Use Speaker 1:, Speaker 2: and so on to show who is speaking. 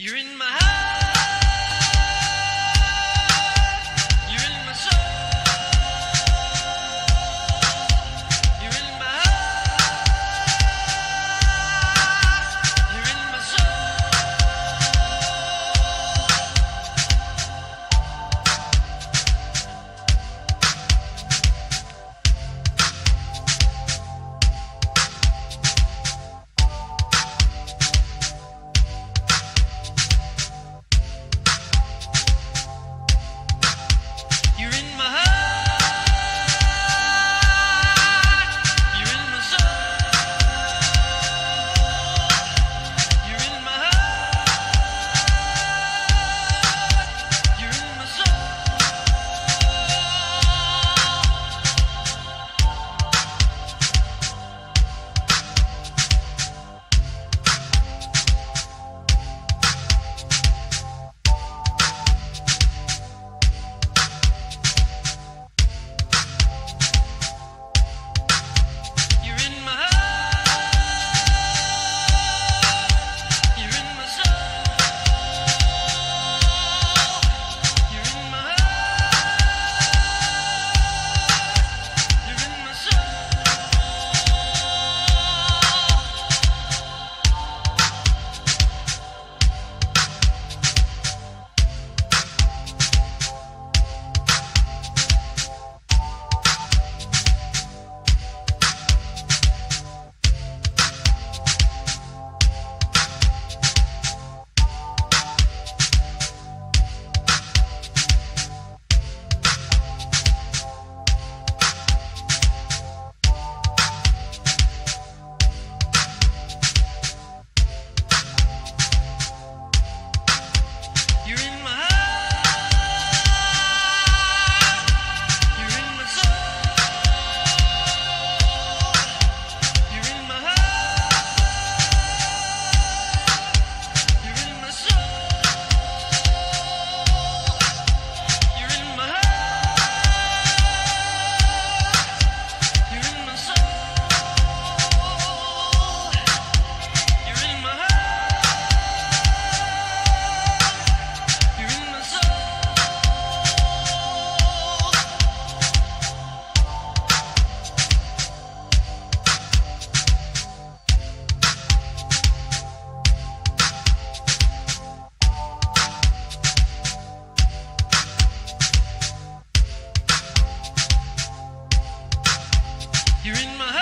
Speaker 1: You're in my heart. You're in my